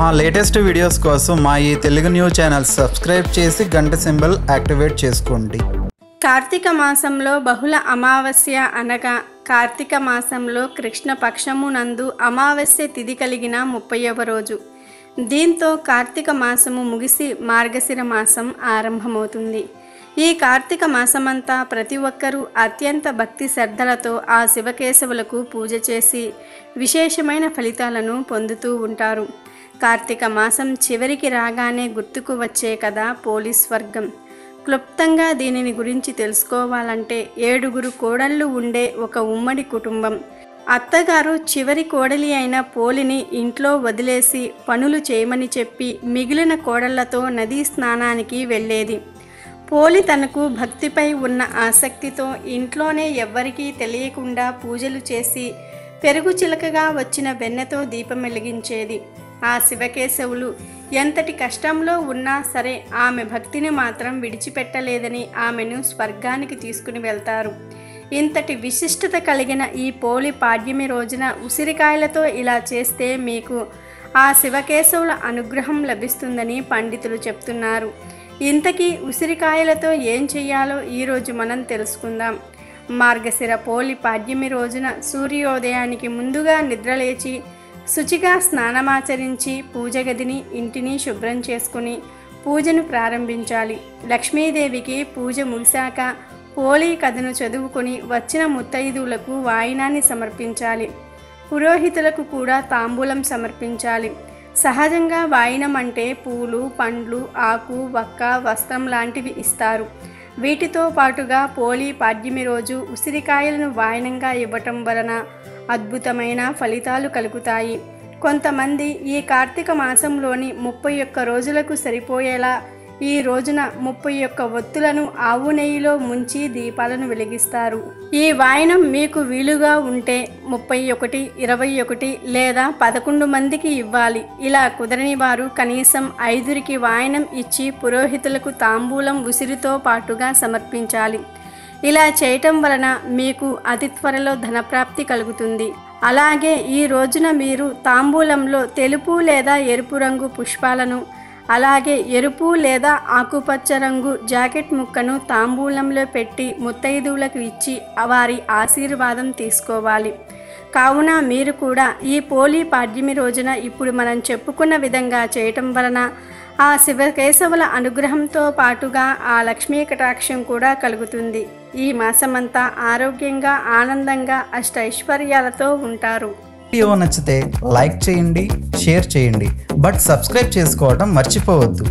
మా latest videos కోసం మా ఈ తెలుగు న్యూస్ ఛానల్ సబ్స్క్రైబ్ చేసి గంట సింబల్ యాక్టివేట్ చేసుకోండి. కార్తీక మాసంలో బహుళ అమావాస్య అనగా కార్తీక మాసంలో కృష్ణపక్షము నందు అమావాస్య తిథి కలిగిన ముప్పైవ రోజు. దీంతో కార్తీక మాసము ముగిసి మార్గశిర మాసం ఆరంభమవుతుంది. ఈ కార్తీక మాసమంతా ప్రతి ఒక్కరూ అత్యంత భక్తి శ్రద్ధలతో ఆ శివకేశవులకు పూజ చేసి విశేషమైన ఫలితాలను పొందుతూ ఉంటారు. కార్తీక మాసం చివరికి రాగానే గుర్తుకు వచ్చే కదా పోలీస్ వర్గం క్లుప్తంగా దీనిని గురించి తెలుసుకోవాలంటే ఏడుగురు కోడళ్ళు ఉండే ఒక ఉమ్మడి కుటుంబం. అత్తగారు చివరి కోడలి అయిన పోలిని ఇంట్లో వదిలేసి పనులు చేయమని చెప్పి మిగిలిన కోడళ్ళతో నదీ స్నానానికి వెళ్ళేది. పోలి తనకు భక్తిపై ఉన్న ఆసక్తితో ఇంట్లోనే ఎవ్వరికీ తెలియకుండా పూజలు చేసి పెరుగు చిలకగా వచ్చిన వెన్నెతో దీపం వెలిగించేది. ఆ శివకేశవులు ఎంతటి కష్టంలో ఉన్నా సరే ఆమె భక్తిని మాత్రం విడిచిపెట్టలేదని ఆమెను స్వర్గానికి తీసుకుని వెళ్తారు. ఇంతటి విశిష్టత కలిగిన ఈ పోలి పాడ్యమి రోజున ఉసిరికాయలతో ఇలా చేస్తే మీకు ఆ శివకేశవుల అనుగ్రహం లభిస్తుందని పండితులు చెప్తున్నారు. ఇంతకీ ఉసిరికాయలతో ఏం చెయ్యాలో ఈరోజు మనం తెలుసుకుందాం. మార్గశిర పోలి పాడ్యమి రోజున సూర్యోదయానికి ముందుగా నిద్రలేచి శుచిగా స్నానమాచరించి పూజ గదిని ఇంటిని శుభ్రం చేసుకుని పూజను ప్రారంభించాలి. లక్ష్మీదేవికి పూజ ముగిశాక పోలీ కథను చదువుకొని వచ్చిన ముత్తైదువులకు వాయినాన్ని సమర్పించాలి. పురోహితులకు కూడా తాంబూలం సమర్పించాలి. సహజంగా వాయినం అంటే పూలు పండ్లు ఆకు వక్క వస్త్రం లాంటివి ఇస్తారు. వీటితో పాటుగా పోలీ పాడ్యమి రోజు ఉసిరికాయలను వాయనంగా ఇవ్వటం వలన అద్భుతమైన ఫలితాలు కలుగుతాయి. కొంతమంది ఈ కార్తీక మాసంలోని ముప్పై ఒక్క రోజులకు సరిపోయేలా ఈ రోజున ముప్పై ఒక్క ఒత్తులను ఆవు నెయ్యిలో ముంచి దీపాలను వెలిగిస్తారు. ఈ వాయనం మీకు వీలుగా ఉంటే ముప్పై ఒకటి ఇరవై ఒకటి లేదా పదకొండు మందికి ఇవ్వాలి. ఇలా కుదరని వారు కనీసం ఐదురికి వాయనం ఇచ్చి పురోహితులకు తాంబూలం ఉసిరితో పాటుగా సమర్పించాలి. ఇలా చేయటం వలన మీకు అతి త్వరలో ధనప్రాప్తి కలుగుతుంది. అలాగే ఈ రోజున మీరు తాంబూలంలో తెలుపు లేదా ఎరుపు రంగు పుష్పాలను అలాగే ఎరుపు లేదా ఆకుపచ్చ రంగు జాకెట్ ముక్కను తాంబూలంలో పెట్టి ముత్తైదువులకు ఇచ్చి వారి ఆశీర్వాదం తీసుకోవాలి. కావున మీరు కూడా ఈ పోలీ పాడ్యమి రోజున ఇప్పుడు మనం చెప్పుకున్న విధంగా చేయటం వలన ఆ శివకేశవుల అనుగ్రహంతో పాటుగా ఆ లక్ష్మీ కటాక్షం కూడా కలుగుతుంది. ఈ మాసమంతా ఆరోగ్యంగా ఆనందంగా అష్టైశ్వర్యాలతో ఉంటారు. వీడియో నచ్చితే లైక్ చేయండి షేర్ చేయండి. బట్ సబ్స్క్రైబ్ చేసుకోవడం మర్చిపోవద్దు.